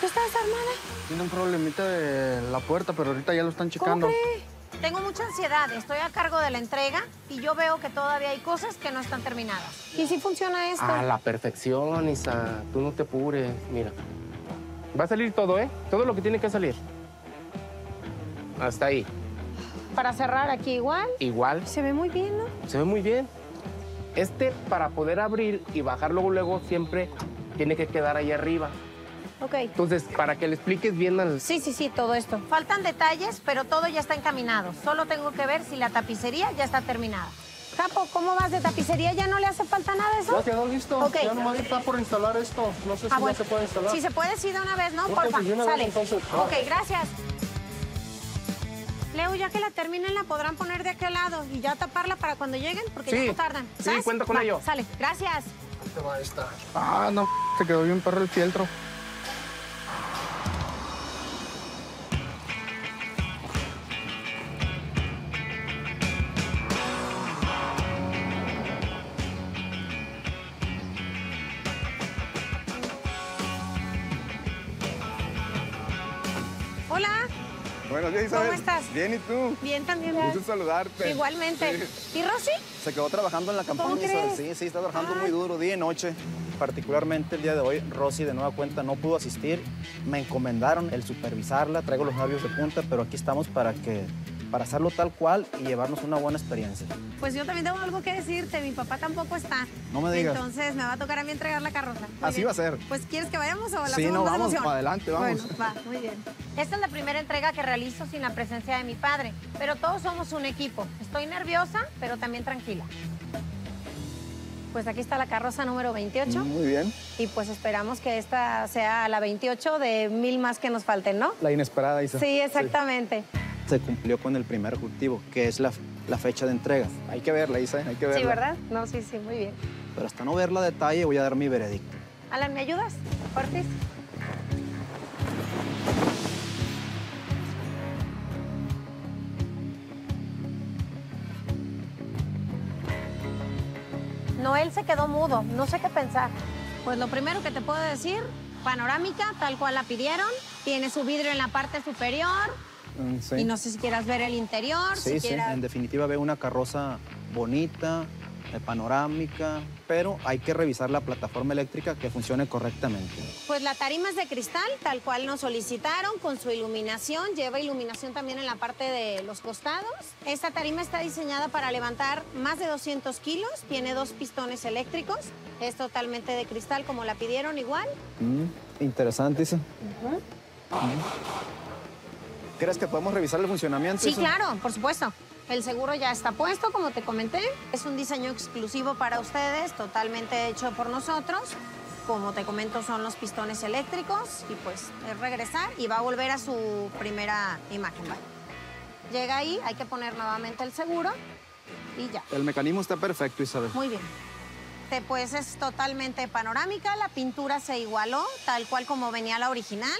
qué está desarmada? Tiene un problemita de la puerta, pero ahorita ya lo están checando. ¿Cómo cree? Tengo mucha ansiedad, estoy a cargo de la entrega y yo veo que todavía hay cosas que no están terminadas. ¿Y si funciona esto? A la perfección, Isa. Tú no te apures. Mira. Va a salir todo, ¿eh? Todo lo que tiene que salir. Hasta ahí. Para cerrar aquí igual. Igual. Se ve muy bien, ¿no? Se ve muy bien. Este, para poder abrir y bajar luego, luego, siempre tiene que quedar ahí arriba. Ok. Entonces, para que le expliques bien al... Sí, sí, sí, todo esto. Faltan detalles, pero todo ya está encaminado. Solo tengo que ver si la tapicería ya está terminada. Capo, ¿cómo vas de tapicería? ¿Ya no le hace falta nada de eso? Ya quedó listo. Ok. Ya nomás está por instalar esto. No sé si Ah, ya bueno. se puede instalar. Si se puede, sí, de una vez, ¿no? Ok, Porfa, pues vez, sale. entonces, va. ok, gracias. Leo, ya que la terminen, la podrán poner de aquel lado y ya taparla para cuando lleguen, porque Sí. ya no tardan. Sí, ¿Sabes? cuenta con Va, ello. Sale, gracias. Ahí te va esta. Ah, no. Se quedó bien perro el fieltro. Hola, Buenos días, Isabel. ¿Cómo estás? Bien, ¿y tú? bien también. Gusto saludarte. Igualmente. ¿Y Rosy? Se quedó trabajando en la campaña, ¿Cómo Isabel. crees? Sí, sí, está trabajando muy duro, día y noche. Particularmente el día de hoy, Rosy de nueva cuenta no pudo asistir. Me encomendaron el supervisarla, traigo los labios de punta, pero aquí estamos para que para hacerlo tal cual y llevarnos una buena experiencia. Pues yo también tengo algo que decirte. Mi papá tampoco está. No me digas. Entonces me va a tocar a mí entregar la carroza. Muy Así bien. va a ser. Pues ¿quieres que vayamos o la Sí, no, vamos, emoción? adelante, vamos. Bueno, va, muy bien. Esta es la primera entrega que realizo sin la presencia de mi padre, pero todos somos un equipo. Estoy nerviosa, pero también tranquila. Pues aquí está la carroza número 28 Muy bien. y pues esperamos que esta sea la 28 de mil más que nos falten, ¿no? La inesperada, Isa. Sí, exactamente. Se cumplió con el primer objetivo, que es la, la fecha de entrega. Hay que verla, Isa, hay que verla. Sí, ¿verdad? No, sí, sí, muy bien. Pero hasta no verla a detalle voy a dar mi veredicto. Alan, ¿me ayudas? Ortiz. Noel se quedó mudo, no sé qué pensar. Pues lo primero que te puedo decir, panorámica, tal cual la pidieron, tiene su vidrio en la parte superior sí. y no sé si quieras ver el interior, Sí, si sí, quieras... en definitiva veo una carroza bonita, eh, panorámica, pero hay que revisar la plataforma eléctrica que funcione correctamente. Pues la tarima es de cristal, tal cual nos solicitaron, con su iluminación. Lleva iluminación también en la parte de los costados. Esta tarima está diseñada para levantar más de 200 kilos. Tiene dos pistones eléctricos. Es totalmente de cristal, como la pidieron igual. Mm, interesante. ¿Crees que podemos revisar el funcionamiento? Sí, claro, por supuesto. El seguro ya está puesto, como te comenté. Es un diseño exclusivo para ustedes, totalmente hecho por nosotros. Como te comento, son los pistones eléctricos y pues es regresar y va a volver a su primera imagen. ¿vale? Llega ahí, hay que poner nuevamente el seguro y ya. El mecanismo está perfecto, Isabel. Muy bien. Este, pues es totalmente panorámica, la pintura se igualó, tal cual como venía la original.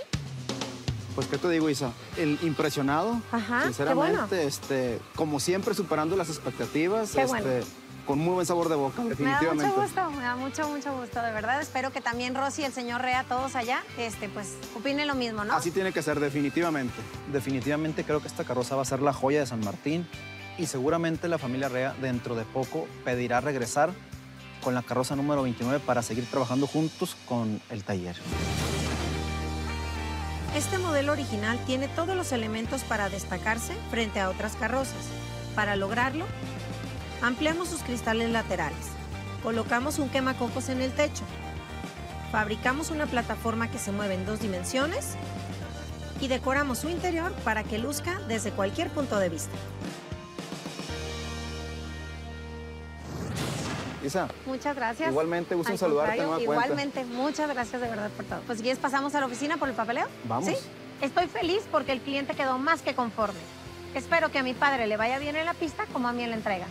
Pues, ¿qué te digo, Isa? El impresionado, Ajá, qué sinceramente, bueno. este, como siempre, superando las expectativas, Qué este, bueno. con muy buen sabor de boca, Me da definitivamente. mucho gusto, me da mucho, mucho gusto, de verdad. Espero que también Rosy y el señor Rea, todos allá, este, pues opinen lo mismo, ¿no? Así tiene que ser, definitivamente. Definitivamente creo que esta carroza va a ser la joya de San Martín y seguramente la familia Rea dentro de poco pedirá regresar con la carroza número 29 para seguir trabajando juntos con el taller. Este modelo original tiene todos los elementos para destacarse frente a otras carrozas. Para lograrlo, ampliamos sus cristales laterales, colocamos un quemacocos en el techo, fabricamos una plataforma que se mueve en dos dimensiones y decoramos su interior para que luzca desde cualquier punto de vista. Isa, Muchas gracias. Igualmente, gusto en saludarte cuenta. Igualmente, muchas gracias de verdad por todo. Pues si quieres pasamos a la oficina por el papeleo. Vamos. ¿Sí? Estoy feliz porque el cliente quedó más que conforme. Espero que a mi padre le vaya bien en la pista como a mí en la entrega.